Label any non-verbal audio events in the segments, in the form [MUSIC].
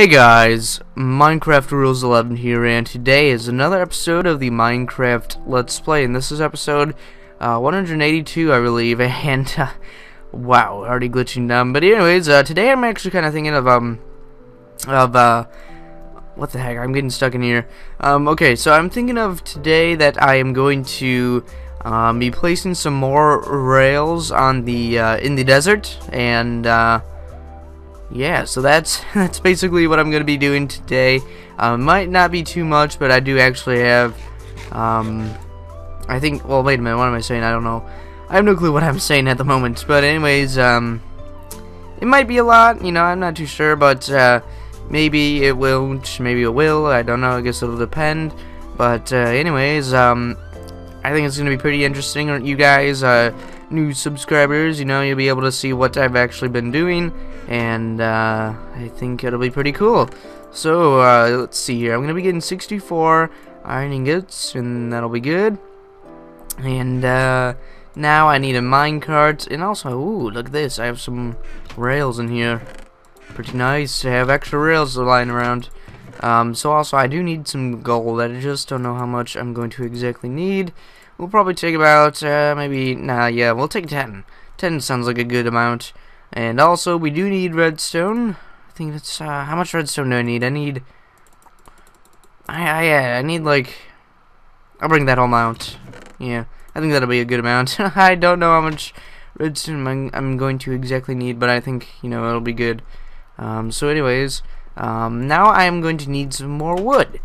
Hey guys, Minecraft Rules 11 here, and today is another episode of the Minecraft Let's Play, and this is episode uh, 182, I believe, [LAUGHS] and uh, wow, already glitching down. But anyways, uh, today I'm actually kind of thinking of um of uh what the heck? I'm getting stuck in here. Um, okay, so I'm thinking of today that I am going to um, be placing some more rails on the uh, in the desert, and uh, yeah, so that's [LAUGHS] that's basically what I'm gonna be doing today. Uh, might not be too much, but I do actually have. Um, I think. Well, wait a minute. What am I saying? I don't know. I have no clue what I'm [LAUGHS] saying at the moment. But anyways, um, it might be a lot. You know, I'm not too sure, but uh, maybe it won't. Maybe it will. I don't know. I guess it'll depend. But uh, anyways, um, I think it's gonna be pretty interesting. You guys, uh, new subscribers, you know, you'll be able to see what I've actually been doing and uh, I think it'll be pretty cool. So uh, let's see here. I'm gonna be getting 64 iron ingots, and that'll be good. And uh, now I need a minecart, and also, ooh, look at this. I have some rails in here. Pretty nice to have extra rails lying around. Um, so also, I do need some gold. I just don't know how much I'm going to exactly need. We'll probably take about, uh, maybe, nah, yeah, we'll take 10. 10 sounds like a good amount. And also, we do need redstone. I think that's, uh, how much redstone do I need? I need, I, I, I need, like, I'll bring that whole amount. Yeah, I think that'll be a good amount. [LAUGHS] I don't know how much redstone I'm, I'm, going to exactly need, but I think, you know, it'll be good. Um, so anyways, um, now I'm going to need some more wood.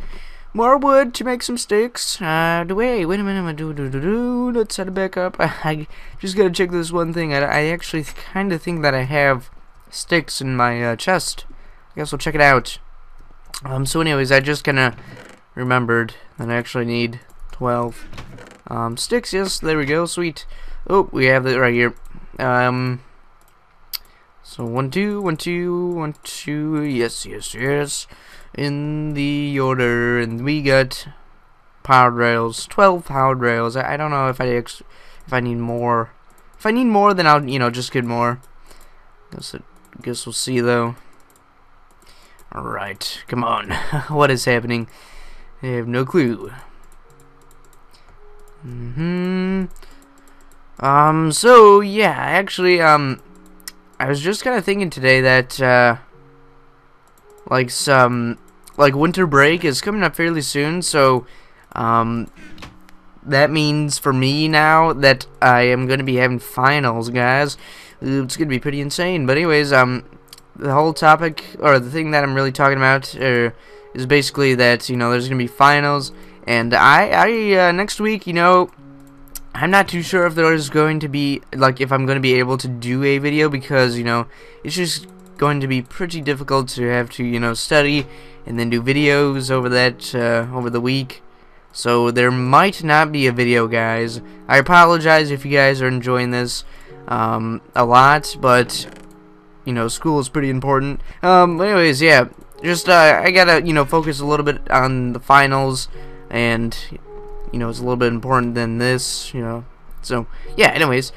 More wood to make some sticks. Uh, wait, wait a minute. I'm gonna Do, do, do, do. Let's set it back up. [LAUGHS] I just gotta check this one thing. I, I actually kind of think that I have sticks in my uh, chest. I guess we'll check it out. Um, so anyways, I just kind of remembered that I actually need 12 um, sticks. Yes, there we go. Sweet. Oh, we have it right here. Um, so one, two, one, two, one, two. Yes, yes, yes in the order, and we got powered rails, 12 powered rails. I, I don't know if I if I need more. If I need more, then I'll you know just get more. Guess it, guess we'll see though. All right, come on. [LAUGHS] what is happening? I have no clue. mm hmm Um. So yeah, actually, um, I was just kind of thinking today that uh, like some like winter break is coming up fairly soon, so um, that means for me now that I am going to be having finals, guys. It's going to be pretty insane. But anyways, um, the whole topic or the thing that I'm really talking about uh, is basically that you know there's going to be finals, and I, I uh, next week, you know. I'm not too sure if there's going to be, like, if I'm going to be able to do a video because, you know, it's just going to be pretty difficult to have to, you know, study and then do videos over that, uh, over the week. So there might not be a video, guys. I apologize if you guys are enjoying this um, a lot, but, you know, school is pretty important. Um, anyways, yeah, just, uh, I gotta, you know, focus a little bit on the finals, and, you know, it's a little bit important than this, you know. So, yeah, anyways,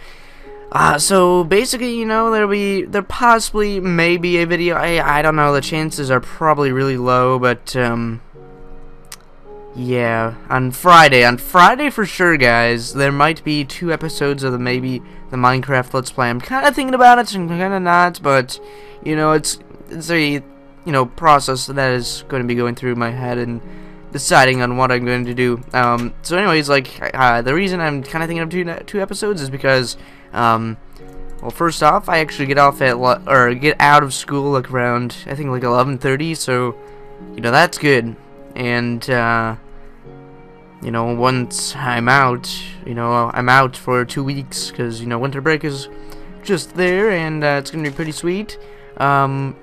uh, so basically, you know, there'll be, there possibly may be a video, I, I don't know, the chances are probably really low, but, um, yeah, on Friday, on Friday for sure, guys, there might be two episodes of the, maybe, the Minecraft Let's Play. I'm kind of thinking about it, I'm kind of not, but, you know, it's, it's a, you know, process that is going to be going through my head, and deciding on what I'm going to do. Um, so anyways, like, uh, the reason I'm kind of thinking of two, two episodes is because, um, well, first off, I actually get off at, or get out of school, like, around, I think, like, 11.30, so, you know, that's good. And, uh, you know, once I'm out, you know, I'm out for two weeks, because, you know, winter break is just there, and, uh, it's going to be pretty sweet. Um,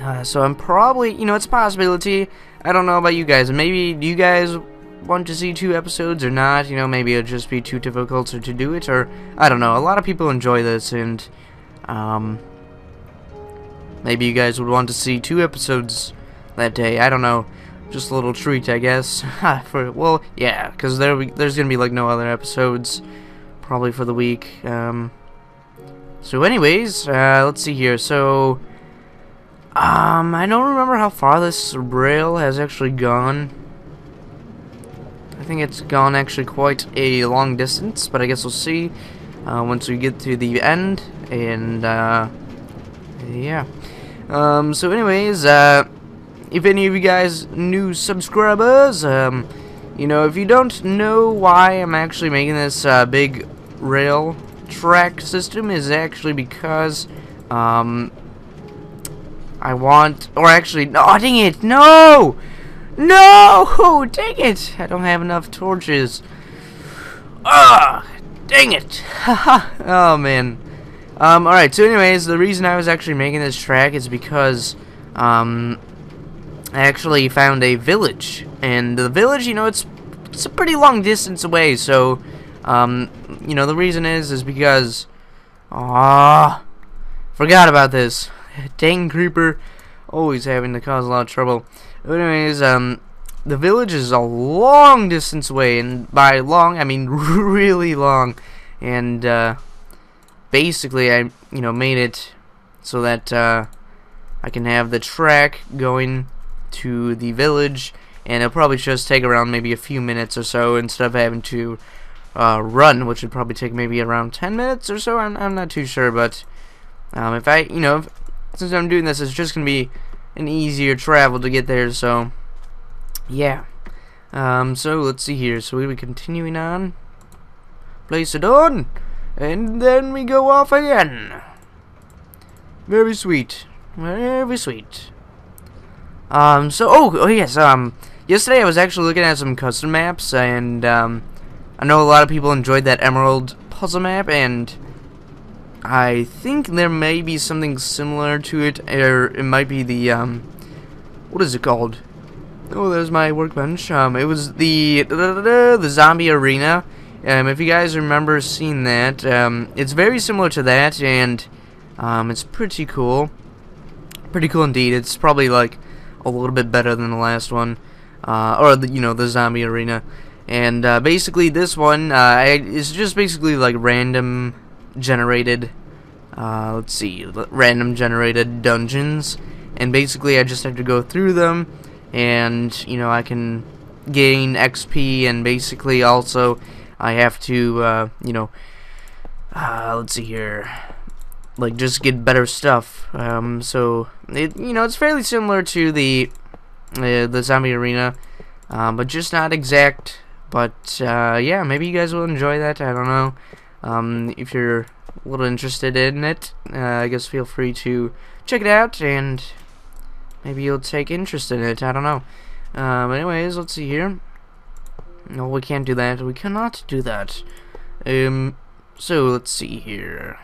uh, so I'm probably, you know, it's a possibility. I don't know about you guys. Maybe you guys want to see two episodes or not? You know, maybe it'll just be too difficult to, to do it, or I don't know. A lot of people enjoy this, and um, maybe you guys would want to see two episodes that day. I don't know. Just a little treat, I guess. [LAUGHS] for well, yeah, because there there's gonna be like no other episodes probably for the week. Um, so, anyways, uh, let's see here. So Um, I don't remember how far this rail has actually gone. I think it's gone actually quite a long distance, but I guess we'll see uh, once we get to the end. And, uh, yeah. Um, so anyways, uh, if any of you guys new subscribers, um, you know, if you don't know why I'm actually making this uh, big rail track system is actually because um, I want, or actually, no, oh, dang it, no! No! [LAUGHS] Dang it! I don't have enough torches. Ah! Dang it! [LAUGHS] oh, man. Um, alright, so anyways, the reason I was actually making this track is because, um, I actually found a village. And the village, you know, it's, it's a pretty long distance away, so, um, you know, the reason is, is because, ah, forgot about this. Dang creeper, always having to cause a lot of trouble. Anyways, um, the village is a long distance away, and by long, I mean [LAUGHS] really long. And, uh, basically, I, you know, made it so that, uh, I can have the track going to the village, and it'll probably just take around maybe a few minutes or so instead of having to uh, run, which would probably take maybe around 10 minutes or so. I'm, I'm not too sure, but um, if I, you know, if, since I'm doing this, it's just going to be an easier travel to get there, so yeah. Um, so let's see here. So we'll be continuing on. Place it on, and then we go off again. Very sweet. Very sweet. Um, so, oh, oh yes, um, yesterday I was actually looking at some custom maps, and, um, I know a lot of people enjoyed that Emerald puzzle map, and I think there may be something similar to it, or it might be the, um, what is it called? Oh, there's my workbench. Um, it was the, the zombie arena. Um, if you guys remember seeing that, um, it's very similar to that, and, um, it's pretty cool. Pretty cool indeed. It's probably, like, a little bit better than the last one, uh, or the, you know the zombie arena. And uh, basically, this one uh, it's just basically like random generated. Uh, let's see, random generated dungeons, and basically I just have to go through them, and you know I can gain XP, and basically also I have to uh, you know uh, let's see here like just get better stuff. Um, so it you know it's fairly similar to the uh, the zombie arena, um, but just not exact. But uh, yeah, maybe you guys will enjoy that. I don't know. Um, if you're a little interested in it, uh, I guess feel free to check it out and maybe you'll take interest in it. I don't know. Um, anyways, let's see here. No, we can't do that. We cannot do that. Um, so let's see here.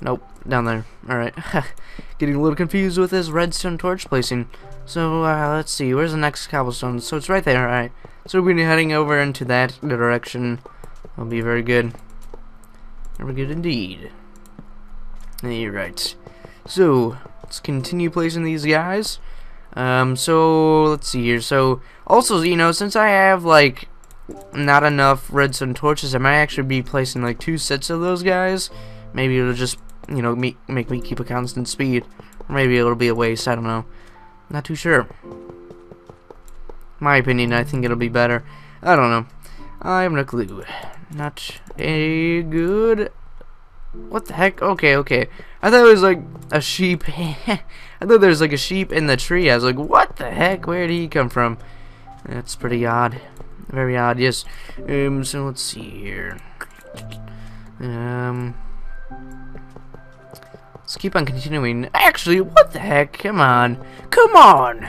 Nope, down there. Alright. [LAUGHS] Getting a little confused with this redstone torch placing. So, uh, let's see, where's the next cobblestone? So it's right there, alright. So we're to be heading over into that direction. That'll be very good. Very good indeed. Alright. So, let's continue placing these guys. Um, so, let's see here. So, also, you know, since I have, like, not enough redstone torches, I might actually be placing, like, two sets of those guys. Maybe it'll just you know, me, make me keep a constant speed. Or maybe it'll be a waste, I don't know. Not too sure. My opinion, I think it'll be better. I don't know. I have no clue. Not a good... What the heck? Okay, okay. I thought it was like a sheep. [LAUGHS] I thought there was like a sheep in the tree. I was like, what the heck? Where did he come from? That's pretty odd. Very odd, yes. Um, so let's see here. Um... Let's keep on continuing. Actually, what the heck? Come on. Come on!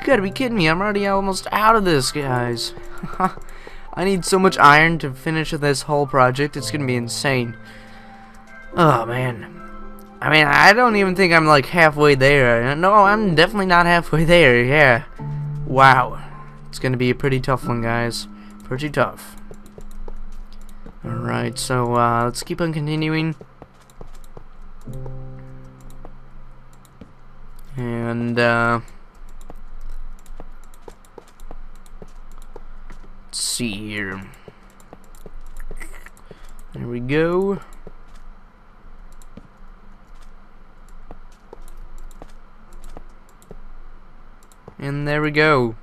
You gotta be kidding me. I'm already almost out of this, guys. [LAUGHS] I need so much iron to finish this whole project. It's gonna be insane. Oh, man. I mean, I don't even think I'm, like, halfway there. No, I'm definitely not halfway there. Yeah. Wow. It's gonna be a pretty tough one, guys. Pretty tough. Alright, so, uh, let's keep on continuing. And, uh, see here. There we go. And there we go.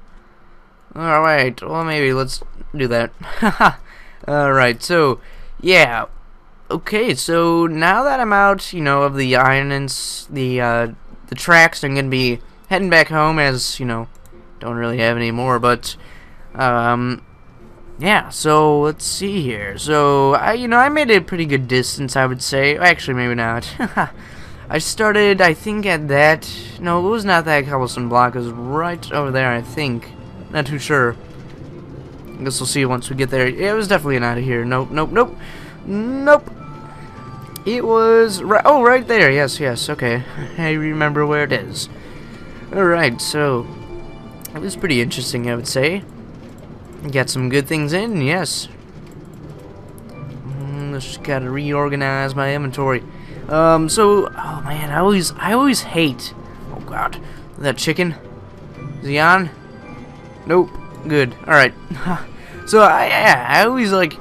Alright, well maybe let's do that. [LAUGHS] Alright, so, yeah. Okay, so now that I'm out, you know, of the islands, the, uh, the tracks, I'm gonna be heading back home as, you know, don't really have any more, but, um, yeah, so let's see here. So, I, you know, I made a pretty good distance, I would say. Actually, maybe not. [LAUGHS] I started, I think, at that... No, it was not that cobblestone block. It was right over there, I think. Not too sure. I guess we'll see once we get there. It was definitely not here. Nope, nope, nope. Nope. It was... Right, oh, right there. Yes, yes. Okay. [LAUGHS] I remember where it is. Alright, so... It was pretty interesting, I would say. Got some good things in, yes. Mm, just gotta reorganize my inventory. Um, so, oh man, I always, I always hate. Oh god, that chicken. Is he on? Nope. Good. All right. [LAUGHS] so I, I always like,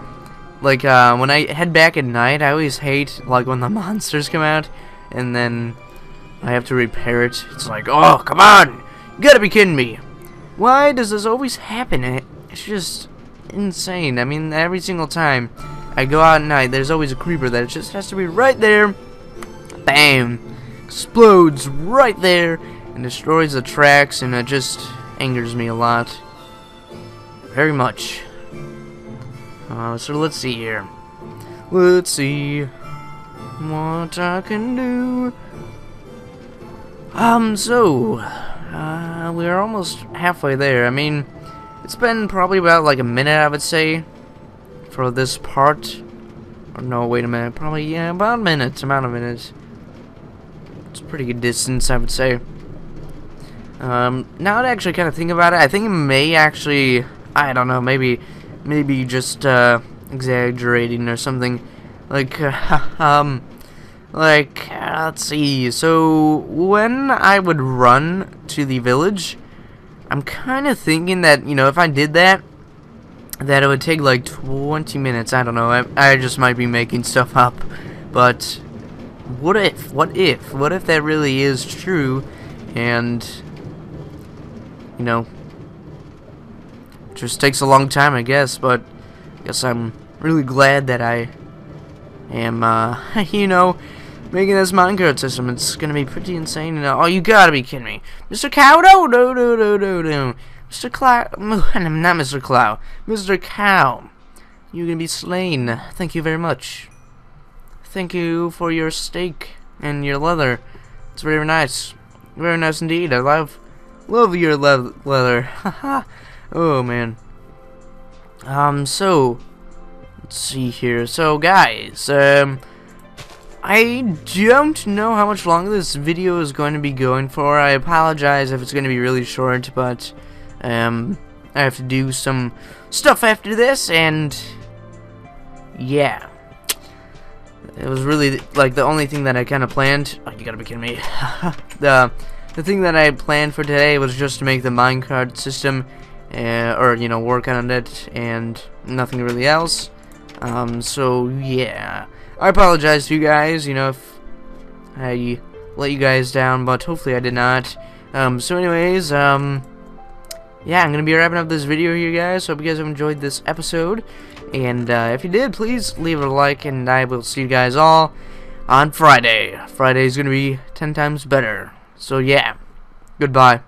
like uh, when I head back at night, I always hate like when the [LAUGHS] monsters come out, and then I have to repair it. It's like, oh, come on, you gotta be kidding me. Why does this always happen? It's just insane. I mean, every single time I go out at night, there's always a creeper that just has to be right there. Bam! Explodes right there and destroys the tracks, and it just angers me a lot. Very much. Uh, so let's see here. Let's see what I can do. Um, so, uh, we're almost halfway there. I mean, it's been probably about like a minute, I would say, for this part. Or no, wait a minute. Probably, yeah, about a minute, amount of minutes. It's a pretty good distance, I would say. Um, now to actually kind of think about it, I think it may actually, I don't know, maybe, maybe just, uh, exaggerating or something. Like, uh, [LAUGHS] um, like, uh, let's see, so, when I would run to the village, I'm kind of thinking that, you know, if I did that, that it would take like 20 minutes. I don't know. I, I just might be making stuff up. But what if? What if? What if that really is true and, you know, just takes a long time, I guess. But I guess I'm really glad that I am, uh, [LAUGHS] you know, making this minecart system. It's gonna be pretty insane. And, uh, oh, you gotta be kidding me, Mr. Cow? No, no, no, no, no, no, Mr. Clow. [LAUGHS] Not Mr. Clow. Mr. Cow. You're gonna be slain. Thank you very much. Thank you for your steak and your leather. It's very nice. Very nice indeed. I love, love your le leather. [LAUGHS] Haha. oh man. Um. So, let's see here. So, guys. Um. I don't know how much longer this video is going to be going for. I apologize if it's going to be really short, but um, I have to do some stuff after this, and yeah. It was really, like, the only thing that I kind of planned. Oh, you gotta be kidding me. [LAUGHS] the, the thing that I planned for today was just to make the minecart system, uh, or, you know, work on it, and nothing really else. Um, so, yeah. I apologize to you guys, you know, if I let you guys down, but hopefully I did not. Um, so anyways, um, yeah, I'm going to be wrapping up this video here, guys. Hope you guys have enjoyed this episode. And uh, if you did, please leave a like, and I will see you guys all on Friday. Friday is going to be 10 times better. So yeah, goodbye.